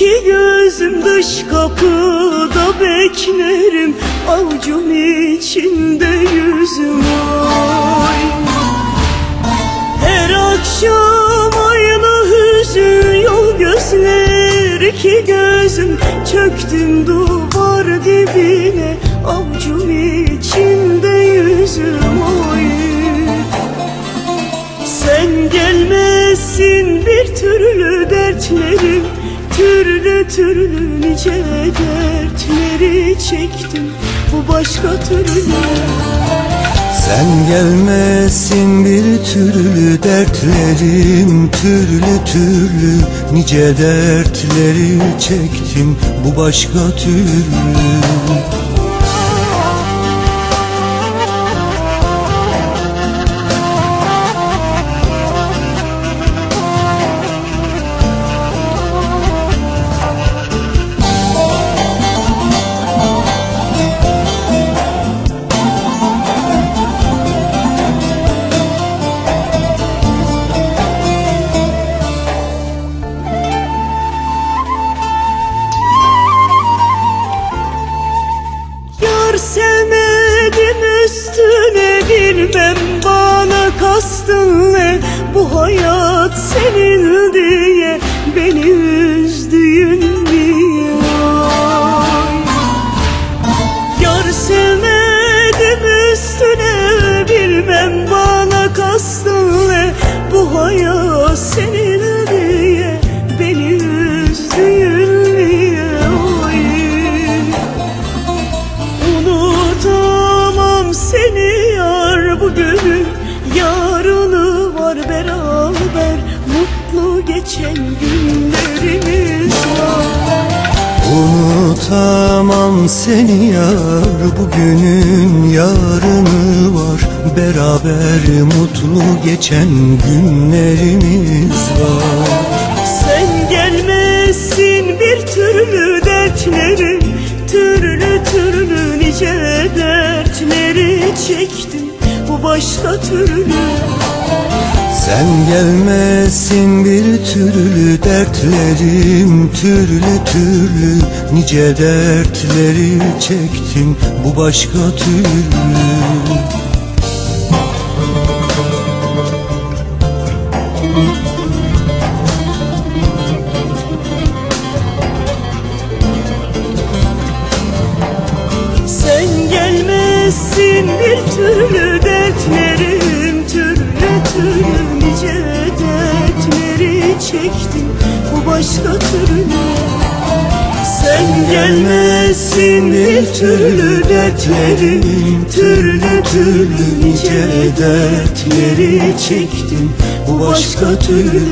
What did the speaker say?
gözüm dış kapıda beklerim. Avucum içinde yüzüm ay Her akşam aynı hüzün yol gözler iki gözüm. Çöktüm duvar dibine Avucum içinde yüzüm ay Sen gelmezsin bir türlü dertlerim Türlü türlü nice dertleri çektim Bu başka türlü. Sen gelmezsin bir türlü dertlerim Türlü türlü nice dertleri çektim Bu başka türlü Eden geçen günlerimiz var. Unutamam seni yar Bugünün yarını var. Beraber mutlu geçen günlerimiz var. Sen gelmezsin bir türlü dertleri Türlü türlü nice dertleri çektim. Bu başka türlü Sen gelmezsin bir türlü dertlerim Türlü türlü nice dertleri çektim Bu başka türlü. Sen gelmezsin bir türlü dertlerim Türlü türlü nice dertleri çektim Bu başka türlü. Sen gelmezsin bir türlü dertlerim Türlü türlü nice dertleri çektim Bu başka türlü